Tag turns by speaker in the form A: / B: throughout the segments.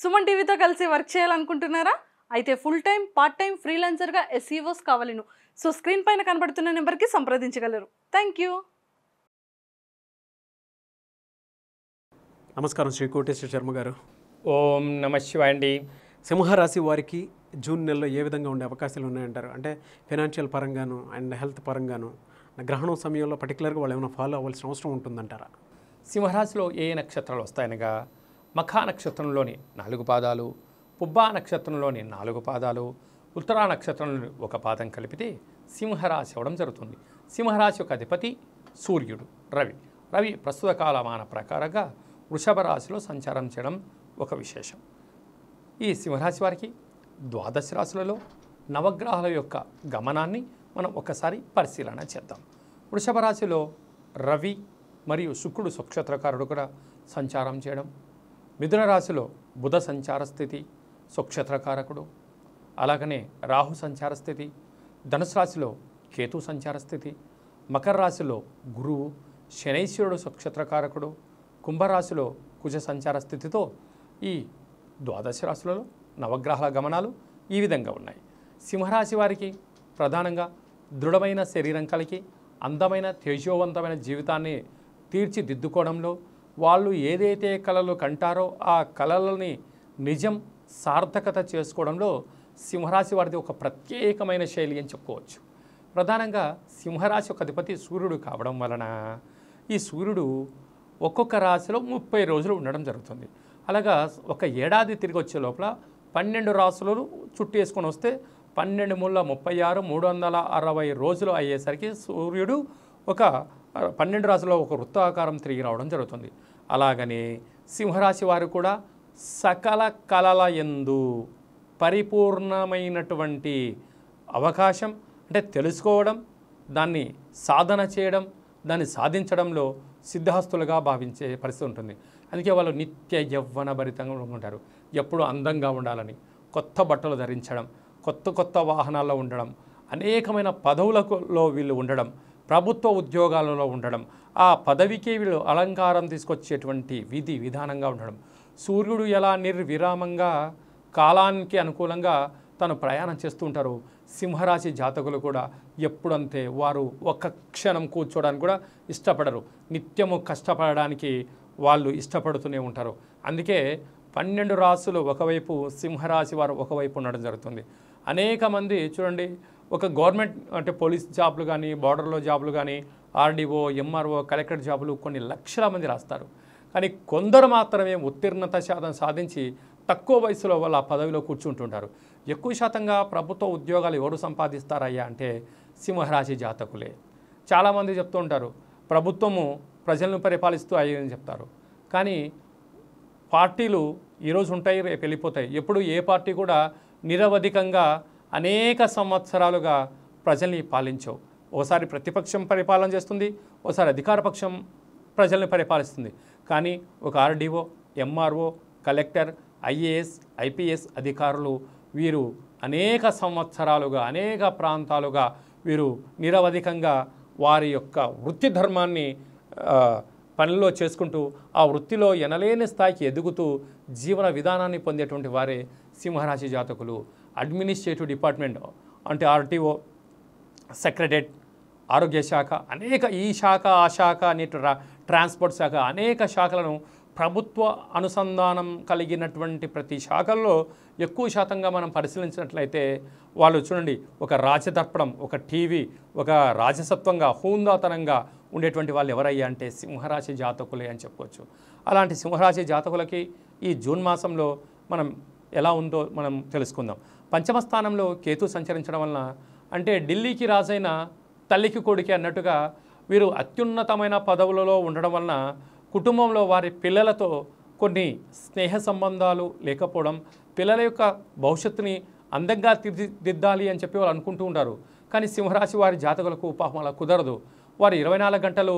A: సుమన్ టీవీతో కలిసి వర్క్ చేయాలనుకుంటున్నారా? అయితే ఫుల్ టైం పార్ట్ టైం ఫ్రీలాన్సర్గా ఎస్ఈఓస్ కావాలను. సో స్క్రీన్ పైన కనబడుతున్న నెంబర్కి సంప్రదించగలరు. థ్యాంక్ యూ
B: నమస్కారం శ్రీ కోటేశ్వర శర్మ గారు.
C: ఓం నమ శివాయ అండి.
B: సింహరాశి వారికి జూన్ నెలలో ఏ విధంగా ఉండే అవకాశాలు ఉన్నాయంటారు? అంటే ఫైనాన్షియల్ పరంగాను అండ్ హెల్త్ పరంగాను గ్రహణం సమయంలో పర్టికులర్గా వాళ్ళు ఏమైనా ఫాలో అవ్వాల్సిన అవసరం ఉంటుందంటారా?
C: సింహరాశిలో ఏ నక్షత్రాలు వస్తాయనగా మఖా నక్షత్రంలోని నాలుగు పాదాలు పుబ్బా నక్షత్రంలోని నాలుగు పాదాలు ఉత్తరా నక్షత్రంలోని ఒక పాదం కలిపితే సింహరాశి అవ్వడం జరుగుతుంది. సింహరాశి యొక్క అధిపతి సూర్యుడు రవి. రవి ప్రస్తుత కాలమాన ప్రకారంగా వృషభ రాశిలో సంచారం చేయడం ఒక విశేషం. ఈ సింహరాశి వారికి ద్వాదశ రాశులలో నవగ్రహాల యొక్క గమనాన్ని మనం ఒకసారి పరిశీలన చేద్దాం. వృషభ రాశిలో రవి మరియు శుక్రుడు స్వక్షత్రకారుడు కూడా సంచారం చేయడం మిథున రాశిలో బుధ సంచార స్థితి స్వక్షత్రకారకుడు. అలాగనే రాహు సంచార స్థితి ధనుసు రాశిలో కేతు సంచార స్థితి మకర రాశిలో గురువు శనైశ్వరుడు స్వక్షత్రకారకుడు కుంభరాశిలో కుజ సంచార స్థితితో ఈ ద్వాదశ రాశులలో నవగ్రహాల గమనాలు ఈ విధంగా ఉన్నాయి. సింహరాశి వారికి ప్రధానంగా దృఢమైన శరీరం కలిగి అందమైన తేజోవంతమైన జీవితాన్ని తీర్చిదిద్దుకోవడంలో వాళ్ళు ఏదైతే కళలు కంటారో ఆ కళలని నిజం సార్థకత చేసుకోవడంలో సింహరాశి వారిది ఒక ప్రత్యేకమైన శైలి అని చెప్పుకోవచ్చు. ప్రధానంగా సింహరాశి యొక్క అధిపతి సూర్యుడు కావడం వలన ఈ సూర్యుడు ఒక్కొక్క రాశిలో ముప్పై రోజులు ఉండడం జరుగుతుంది. అలాగా ఒక ఏడాది తిరిగి వచ్చే లోపల పన్నెండు రాశులను చుట్టేసుకొని వస్తే పన్నెండు ముళ్ళ ముప్పై ఆరు మూడు వందల అరవై రోజులు అయ్యేసరికి సూర్యుడు ఒక పన్నెండు రాశుల్లో ఒక వృత్తాకారం తిరిగి రావడం జరుగుతుంది. అలాగని సింహరాశి వారు కూడా సకల కళల ఎందు పరిపూర్ణమైనటువంటి అవకాశం అంటే తెలుసుకోవడం దాన్ని సాధన చేయడం దాన్ని సాధించడంలో సిద్ధహస్తులుగా భావించే పరిస్థితి ఉంటుంది. అందుకే వాళ్ళు నిత్య యవ్వన భరితంగా ఉంటారు. ఎప్పుడు అందంగా ఉండాలని కొత్త బట్టలు ధరించడం కొత్త కొత్త వాహనాల్లో ఉండడం అనేకమైన పదవులలో వీళ్ళు ఉండడం ప్రభుత్వ ఉద్యోగాలలో ఉండడం ఆ పదవికి వీళ్ళు అలంకారం తీసుకొచ్చేటువంటి విధి విధానంగా ఉండడం. సూర్యుడు ఎలా నిర్విరామంగా కాలానికి అనుకూలంగా తను ప్రయాణం చేస్తూ ఉంటారు సింహరాశి జాతకులు కూడా ఎప్పుడంతే వారు ఒక్క క్షణం కూర్చోవడానికి కూడా ఇష్టపడరు. నిత్యము కష్టపడడానికి వాళ్ళు ఇష్టపడుతూనే ఉంటారు. అందుకే పన్నెండు రాసులు ఒకవైపు సింహరాశి వారు ఒకవైపు ఉండడం జరుగుతుంది. అనేక మంది చూడండి ఒక గవర్నమెంట్ అంటే పోలీస్ జాబ్లు కానీ బార్డర్లో జాబ్లు కానీ ఆర్డీఓ ఎంఆర్ఓ కలెక్టర్ జాబులు కొన్ని లక్షల మంది రాస్తారు. కానీ కొందరు మాత్రమే ఉత్తీర్ణత శాతం సాధించి తక్కువ వయసులో వాళ్ళు ఆ పదవిలో కూర్చుంటుంటారు. ఎక్కువ శాతంగా ప్రభుత్వ ఉద్యోగాలు ఎవరు సంపాదిస్తారయ్యా అంటే సింహరాశి జాతకులే. చాలామంది చెప్తూ ఉంటారు ప్రభుత్వము ప్రజలను పరిపాలిస్తూ అయ్యని చెప్తారు. కానీ పార్టీలు ఈరోజు ఉంటాయి రేపు వెళ్ళిపోతాయి. ఎప్పుడు ఏ పార్టీ కూడా నిరవధికంగా అనేక సంవత్సరాలుగా ప్రజల్ని పాలించవు. ఓసారి ప్రతిపక్షం పరిపాలన చేస్తుంది ఓసారి అధికారపక్షం ప్రజల్ని పరిపాలిస్తుంది. కానీ ఒక RDO MRO collector IAS IPS అధికారులు వీరు అనేక సంవత్సరాలుగా అనేక ప్రాంతాలుగా వీరు నిరవధికంగా వారి యొక్క వృత్తి ధర్మాన్ని పనిలో చేసుకుంటూ ఆ వృత్తిలో ఎనలేని స్థాయికి ఎదుగుతూ జీవన విధానాన్ని పొందేటువంటి వారే సింహరాశి జాతకులు. అడ్మినిస్ట్రేటివ్ డిపార్ట్మెంట్ అంటే ఆర్టీఓ సెక్రటరేట్ ఆరోగ్య శాఖ అనేక ఈ శాఖ ఆ శాఖ అనే ట్రా- ట్రాన్స్పోర్ట్ శాఖ అనేక శాఖలను ప్రభుత్వ అనుసంధానం కలిగినటువంటి ప్రతి శాఖల్లో ఎక్కువ శాతంగా మనం పరిశీలించినట్లయితే వాళ్ళు చూడండి ఒక రాజదర్పణం ఒక టీవీ ఒక రాజసత్వంగా హూందాతనంగా ఉండేటువంటి వాళ్ళు ఎవరయ్యా అంటే సింహరాశి జాతకులే అని చెప్పుకోవచ్చు అలాంటి సింహరాశి జాతకులకి ఈ జూన్ మాసంలో మనం ఎలా ఉందో మనం తెలుసుకుందాం. పంచమ స్థానంలో కేతు సంచరించడం వలన అంటే ఢిల్లీకి రాజైన తల్లికి కొడుకి అన్నట్టుగా వీరు అత్యున్నతమైన పదవులలో ఉండడం వలన కుటుంబంలో వారి పిల్లలతో కొన్ని స్నేహ సంబంధాలు లేకపోవడం పిల్లల యొక్క భవిష్యత్తుని అందంగా తీర్చిదిద్దాలి అని చెప్పి వాళ్ళు అనుకుంటూ ఉంటారు. కానీ సింహరాశి వారి జాతకులకు పాపం అలా కుదరదు. వారు ఇరవై నాలుగు గంటలు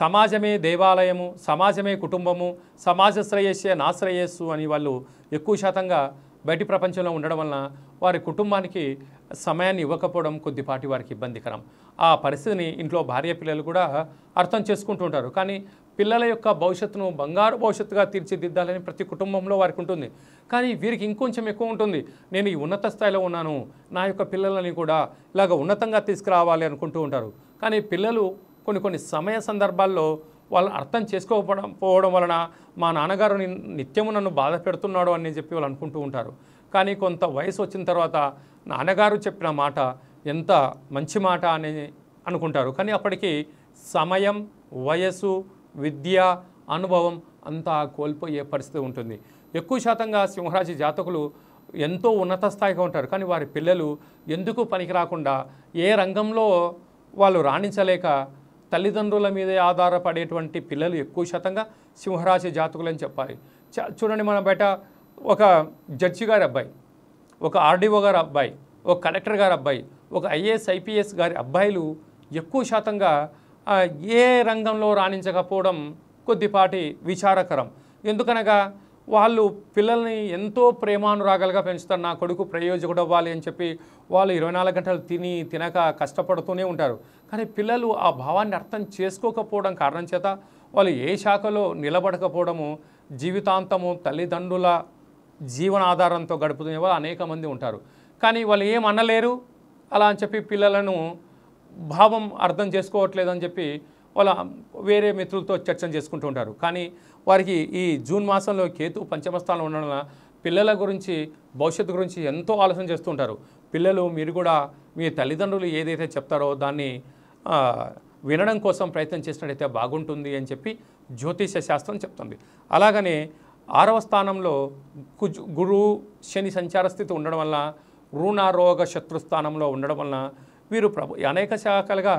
C: సమాజమే దేవాలయము సమాజమే కుటుంబము సమాజ శ్రేయస్సే నాశ్రేయస్సు అని వాళ్ళు ఎక్కువ శాతంగా బయటి ప్రపంచంలో ఉండడం వలన వారి కుటుంబానికి సమయాన్ని ఇవ్వకపోవడం కొద్దిపాటి వారికి ఇబ్బందికరం. ఆ పరిస్థితిని ఇంట్లో భార్య పిల్లలు కూడా అర్థం చేసుకుంటూ ఉంటారు. కానీ పిల్లల యొక్క భవిష్యత్తును బంగారు భవిష్యత్తుగా తీర్చిదిద్దాలని ప్రతి కుటుంబంలో వారికి ఉంటుంది. కానీ వీరికి ఇంకొంచెం ఎక్కువ ఉంటుంది. నేను ఈ ఉన్నత స్థాయిలో ఉన్నాను. నా యొక్క పిల్లలని కూడా ఇలాగ ఉన్నతంగా తీసుకురావాలి అనుకుంటూ ఉంటారు. కానీ పిల్లలు కొన్ని కొన్ని సమయ సందర్భాల్లో వాళ్ళు అర్థం చేసుకోకపోవడం పోవడం వలన మా నాన్నగారు నిత్యము నన్ను బాధ పెడుతున్నాడు అని చెప్పి వాళ్ళు అనుకుంటూ ఉంటారు. కానీ కొంత వయసు వచ్చిన తర్వాత నాన్నగారు చెప్పిన మాట ఎంత మంచి మాట అని అనుకుంటారు. కానీ అప్పటికి సమయం వయసు విద్య అనుభవం అంతా కోల్పోయే పరిస్థితి ఉంటుంది. ఎక్కువ శాతంగా సింహరాశి జాతకులు ఎంతో ఉన్నత స్థాయిగా ఉంటారు. కానీ వారి పిల్లలు ఎందుకు పనికి రాకుండా ఏ రంగంలో వాళ్ళు రాణించలేక తల్లిదండ్రుల మీదే ఆధారపడేటువంటి పిల్లలు ఎక్కువ శాతంగా సింహరాశి జాతకులు అని చెప్పాలి. చ- చూడండి మన బయట ఒక జడ్జి గారి అబ్బాయి ఒక ఆర్డీఓ గారి అబ్బాయి ఒక కలెక్టర్ గారి అబ్బాయి ఒక ఐఏఎస్ ఐపీఎస్ గారి అబ్బాయిలు ఎక్కువ శాతంగా ఏ రంగంలో రాణించకపోవడం కొద్దిపాటి విచారకరం. ఎందుకనగా వాళ్ళు పిల్లల్ని ఎంతో ప్రేమానురాగాలుగా పెంచుతారు. నా కొడుకు ప్రయోజకుడు అవ్వాలి అని చెప్పి వాళ్ళు ఇరవై నాలుగు గంటలు తిని తినక కష్టపడుతూనే ఉంటారు. కానీ పిల్లలు ఆ భావాన్ని అర్థం చేసుకోకపోవడం కారణం చేత వాళ్ళు ఏ శాఖలో నిలబడకపోవడము జీవితాంతము తల్లిదండ్రుల జీవనాధారంతో గడుపుతున్న వాళ్ళు అనేక మంది ఉంటారు. కానీ వాళ్ళు ఏం అనలేరు. అలా అని చెప్పి పిల్లలను భావం అర్థం చేసుకోవట్లేదని చెప్పి వాళ్ళ వేరే మిత్రులతో చర్చలు చేసుకుంటూ ఉంటారు. కానీ వారికి ఈ జూన్ మాసంలో కేతు పంచమస్థానం ఉండడం వలన పిల్లల గురించి భవిష్యత్తు గురించి ఎంతో ఆలోచన చేస్తూ ఉంటారు. పిల్లలు మీరు కూడా మీ తల్లిదండ్రులు ఏదైతే చెప్తారో దాన్ని వినడం కోసం ప్రయత్నం చేసినట్టయితే బాగుంటుంది అని చెప్పి జ్యోతిష శాస్త్రం చెప్తుంది. అలాగనే ఆరవ స్థానంలో కుజు గురు శని సంచార స్థితి ఉండడం వల్ల రుణారోగ శత్రు స్థానంలో ఉండడం వలన వీరు ప్రభు అనేక శాఖలుగా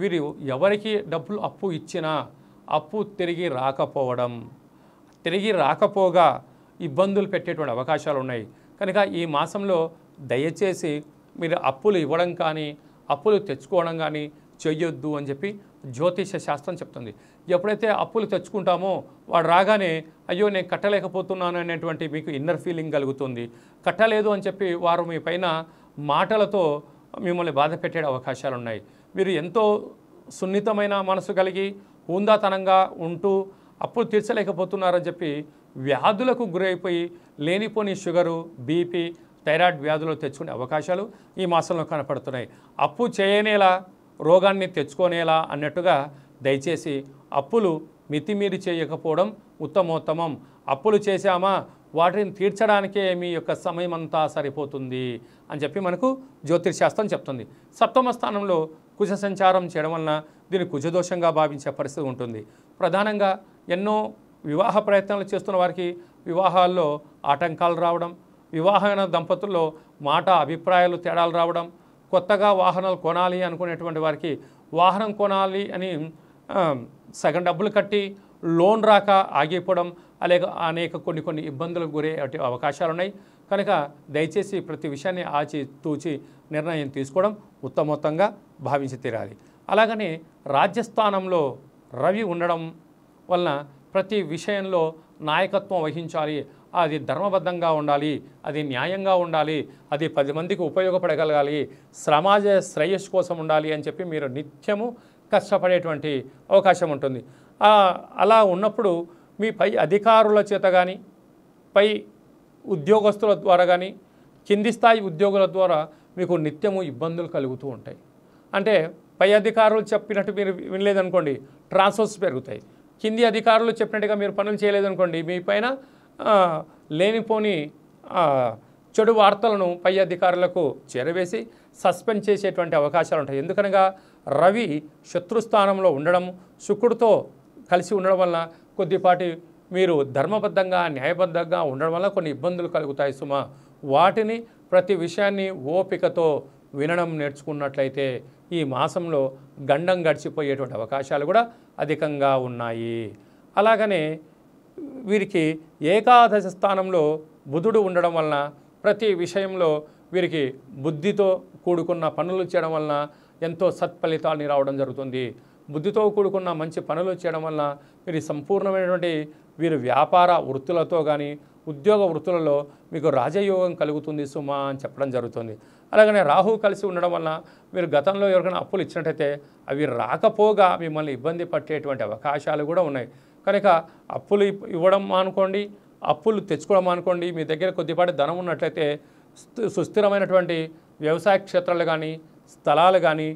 C: వీరు ఎవరికి డబ్బులు అప్పు ఇచ్చినా అప్పు తిరిగి రాకపోవడం తిరిగి రాకపోగా ఇబ్బందులు పెట్టేటువంటి అవకాశాలు ఉన్నాయి. కనుక ఈ మాసంలో దయచేసి మీరు అప్పులు ఇవ్వడం కానీ అప్పులు తెచ్చుకోవడం కానీ చెయ్యొద్దు అని చెప్పి జ్యోతిష శాస్త్రం చెప్తుంది. ఎప్పుడైతే అప్పులు తెచ్చుకుంటామో వాడు రాగానే అయ్యో నేను కట్టలేకపోతున్నాను అనేటువంటి మీకు ఇన్నర్ ఫీలింగ్ కలుగుతుంది. కట్టలేదు అని చెప్పి వారు మీ పైన మాటలతో మిమ్మల్ని బాధ పెట్టే అవకాశాలు ఉన్నాయి. మీరు ఎంతో సున్నితమైన మనసు కలిగి హుందాతనంగా ఉంటూ అప్పులు తీర్చలేకపోతున్నారని చెప్పి వ్యాధులకు గురైపోయి లేనిపోని షుగరు బీపీ థైరాయిడ్ వ్యాధులు తెచ్చుకునే అవకాశాలు ఈ మాసంలో కనపడుతున్నాయి. అప్పు చేయనేలా రోగాన్ని తెచ్చుకోనేలా అన్నట్టుగా దయచేసి అప్పులు మితిమీరి చేయకపోవడం ఉత్తమోత్తమం. అప్పులు చేశామా? వాటిని తీర్చడానికే మీ యొక్క సమయం అంతా సరిపోతుంది అని చెప్పి మనకు జ్యోతిర్శాస్త్రం చెప్తుంది. సప్తమ స్థానంలో కుజ సంచారం చేయడం వలన దీన్ని కుజదోషంగా భావించే పరిస్థితి ఉంటుంది. ప్రధానంగా ఎన్నో వివాహ ప్రయత్నాలు చేస్తున్న వారికి వివాహాల్లో ఆటంకాలు రావడం వివాహమైన దంపతుల్లో మాట అభిప్రాయాలు తేడాలు రావడం కొత్తగా వాహనాలు కొనాలి అనుకునేటువంటి వారికి వాహనం కొనాలి అని సగం డబ్బులు కట్టి లోన్ రాక ఆగిపోవడం అలాగే అనేక కొన్ని కొన్ని ఇబ్బందులకు గురే అవకాశాలు ఉన్నాయి కనుక దయచేసి ప్రతి విషయాన్ని ఆచి తూచి నిర్ణయం తీసుకోవడం ఉత్తమోత్తంగా భావించి తీరాలి. అలాగనే రాజ్యస్థానంలో రవి ఉండడం వలన ప్రతి విషయంలో నాయకత్వం వహించాలి. అది ధర్మబద్ధంగా ఉండాలి అది న్యాయంగా ఉండాలి అది పది మందికి ఉపయోగపడగలగాలి సమాజ శ్రేయస్సు కోసం ఉండాలి అని చెప్పి మీరు నిత్యము కష్టపడేటువంటి అవకాశం ఉంటుంది. అలా ఉన్నప్పుడు మీ పై అధికారుల చేత కానీ పై ఉద్యోగస్తుల ద్వారా కానీ కింది స్థాయి ఉద్యోగుల ద్వారా మీకు నిత్యము ఇబ్బందులు కలుగుతూ ఉంటాయి. అంటే పై అధికారులు చెప్పినట్టు మీరు వినలేదనుకోండి ట్రాన్స్ఫర్స్ పెరుగుతాయి. కింది అధికారులు చెప్పినట్టుగా మీరు పనులు చేయలేదనుకోండి మీ పైన లేనిపోని చెడు వార్తలను పై అధికారులకు చేరవేసి సస్పెండ్ చేసేటువంటి అవకాశాలు ఉంటాయి. ఎందుకనగా రవి శత్రుస్థానంలో ఉండడం శుక్రుడితో కలిసి ఉండడం వలన కొద్దిపాటి మీరు ధర్మబద్ధంగా న్యాయబద్ధంగా ఉండడం వల్ల కొన్ని ఇబ్బందులు కలుగుతాయి సుమా. వాటిని ప్రతి విషయాన్ని ఓపికతో వినడం నేర్చుకున్నట్లయితే ఈ మాసంలో గండం గడిచిపోయేటువంటి అవకాశాలు కూడా అధికంగా ఉన్నాయి. అలాగనే వీరికి ఏకాదశ స్థానంలో బుధుడు ఉండడం వలన ప్రతి విషయంలో వీరికి బుద్ధితో కూడుకున్న పనులు చేయడం వలన ఎంతో సత్ఫలితాలని రావడం జరుగుతుంది. బుద్ధితో కూడుకున్న మంచి పనులు చేయడం వలన వీరి సంపూర్ణమైనటువంటి వీరు వ్యాపార వృత్తులతో కానీ ఉద్యోగ వృత్తులలో మీకు రాజయోగం కలుగుతుంది సుమా అని చెప్పడం జరుగుతుంది. అలాగనే రాహు కలిసి ఉండడం వలన మీరు గతంలో ఎవరికైనా అప్పులు ఇచ్చినట్టయితే అవి రాకపోగా మిమ్మల్ని ఇబ్బంది పట్టేటువంటి అవకాశాలు కూడా ఉన్నాయి. కనుక అప్పులు ఇవ్వడం అనుకోండి అప్పులు తెచ్చుకోవడం అనుకోండి మీ దగ్గర కొద్దిపాటి ధనం ఉన్నట్లయితే సుస్థిరమైనటువంటి వ్యవసాయ క్షేత్రాలు కానీ స్థలాలు కానీ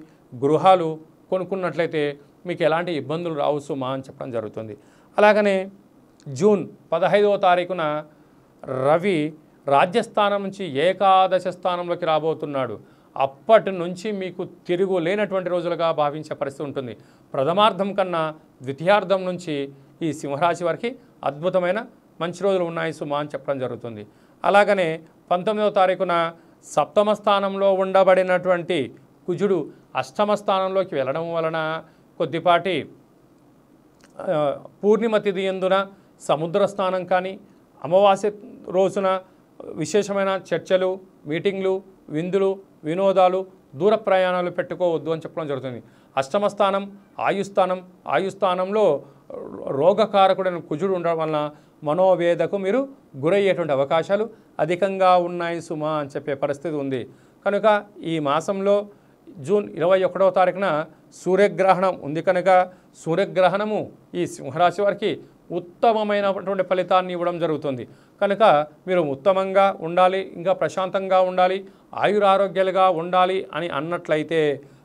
C: గృహాలు కొనుక్కున్నట్లయితే మీకు ఎలాంటి ఇబ్బందులు రావు సుమా అని చెప్పడం జరుగుతుంది. అలాగనే జూన్ పదహైదవ తారీఖున రవి రాజ్యస్థానం నుంచి ఏకాదశ స్థానంలోకి రాబోతున్నాడు. అప్పటి నుంచి మీకు తిరుగు లేనటువంటి రోజులుగా భావించే పరిస్థితి ఉంటుంది. ప్రథమార్థం కన్నా ద్వితీయార్థం నుంచి ఈ సింహరాశి వారికి అద్భుతమైన మంచి రోజులు ఉన్నాయి సుమా అని చెప్పడం జరుగుతుంది. అలాగనే పంతొమ్మిదవ తారీఖున సప్తమ స్థానంలో ఉండబడినటువంటి కుజుడు అష్టమ స్థానంలోకి వెళ్ళడం వలన కొద్దిపాటి పూర్ణిమ తిథి ఎందున సముద్ర స్నానం కానీ అమావాస్య రోజున విశేషమైన చర్చలు మీటింగ్లు విందులు వినోదాలు దూర ప్రయాణాలు పెట్టుకోవద్దు అని చెప్పడం జరుగుతుంది. అష్టమ స్థానం ఆయుస్థానం ఆయుస్థానంలో రోగకారకుడైన కుజుడు ఉండడం వలన మనోవేదకు మీరు గురయ్యేటువంటి అవకాశాలు అధికంగా ఉన్నాయి సుమా అని చెప్పే పరిస్థితి ఉంది. కనుక ఈ మాసంలో జూన్ ఇరవై ఒకటవ తారీఖున సూర్యగ్రహణం ఉంది కనుక సూర్యగ్రహణము ఈ సింహరాశి వారికి ఉత్తమమైనటువంటి ఫలితాన్ని ఇవ్వడం జరుగుతుంది. కనుక మీరు ఉత్తమంగా ఉండాలి ఇంకా ప్రశాంతంగా ఉండాలి ఆయురారోగ్యాలుగా ఉండాలి అని అన్నట్లయితే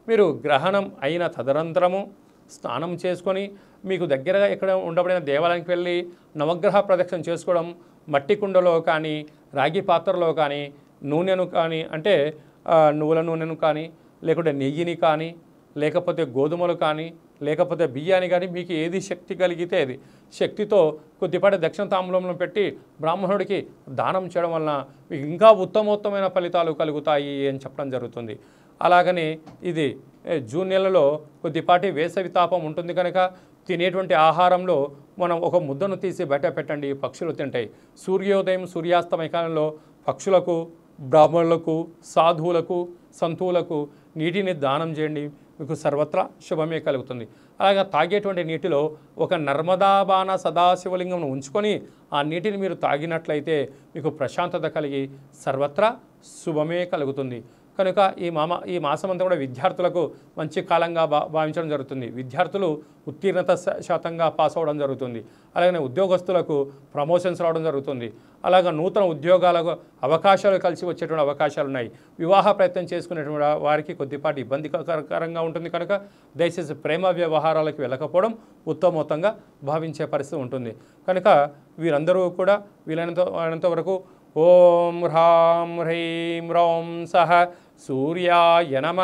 C: మీరు గ్రహణం అయిన తదనంతరము స్నానం చేసుకొని మీకు దగ్గరగా ఎక్కడ ఉండబడిన దేవాలయానికి వెళ్ళి నవగ్రహ ప్రదక్షిణ చేసుకోవడం మట్టి కుండలో కానీ రాగి పాత్రలో కానీ నూనెను కానీ అంటే నువ్వుల నూనెను కానీ లేకుంటే నెయ్యిని కానీ లేకపోతే గోధుమలు కానీ లేకపోతే బియ్యాన్ని కానీ మీకు ఏది శక్తి కలిగితే అది. శక్తితో కొద్దిపాటి దక్షిణ తాంబూలంలో పెట్టి బ్రాహ్మణుడికి దానం చేయడం వలన మీకు ఇంకా ఉత్తమోత్తమైన ఫలితాలు కలుగుతాయి అని చెప్పడం జరుగుతుంది. అలాగని ఇది జూన్ నెలలో కొద్దిపాటి వేసవి తాపం ఉంటుంది కనుక తినేటువంటి ఆహారంలో మనం ఒక ముద్దను తీసి బయట పెట్టండి పక్షులు తింటాయి. సూర్యోదయం సూర్యాస్తమయ కాలంలో పక్షులకు బ్రాహ్మణులకు సాధువులకు సంతువులకు నీటిని దానం చేయండి. మీకు సర్వత్రా శుభమే కలుగుతుంది. అలాగే తాగేటువంటి నీటిలో ఒక నర్మదాబాన సదాశివలింగంను ఉంచుకొని ఆ నీటిని మీరు తాగినట్లయితే మీకు ప్రశాంతత కలిగి సర్వత్రా శుభమే కలుగుతుంది. కనుక ఈ మామ ఈ మాసం అంతా కూడా విద్యార్థులకు మంచి కాలంగా భా భావించడం జరుగుతుంది. విద్యార్థులు ఉత్తీర్ణత శాతంగా పాస్ అవ్వడం జరుగుతుంది. అలాగనే ఉద్యోగస్తులకు ప్రమోషన్స్ రావడం జరుగుతుంది. అలాగే నూతన ఉద్యోగాలకు అవకాశాలు కలిసి వచ్చేటువంటి అవకాశాలు ఉన్నాయి. వివాహ ప్రయత్నం చేసుకునేటువంటి వారికి కొద్దిపాటి ఇబ్బందికరంగా ఉంటుంది కనుక దయచేసి ప్రేమ వ్యవహారాలకు వెళ్ళకపోవడం ఉత్తమోత్తంగా భావించే పరిస్థితి ఉంటుంది. కనుక వీరందరూ కూడా వీలైనంత వరకు ఓం హ్రాం హ్రీం రౌం సహ సూర్యాయ నమ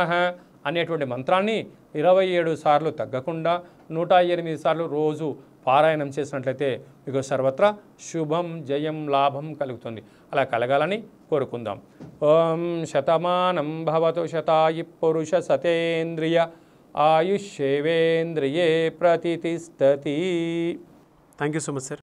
C: అనేటువంటి మంత్రాన్ని ఇరవై ఏడు సార్లు తగ్గకుండా నూట ఎనిమిది సార్లు రోజు పారాయణం చేసినట్లయితే మీకు సర్వత్రా శుభం జయం లాభం కలుగుతుంది. అలా కలగాలని కోరుకుందాం. ఓం శతమానం భవతు శతాయి పురుష సతేంద్రియ ఆయుష్యేవేంద్రియే ప్రతిష్టతి
B: thank you so much sir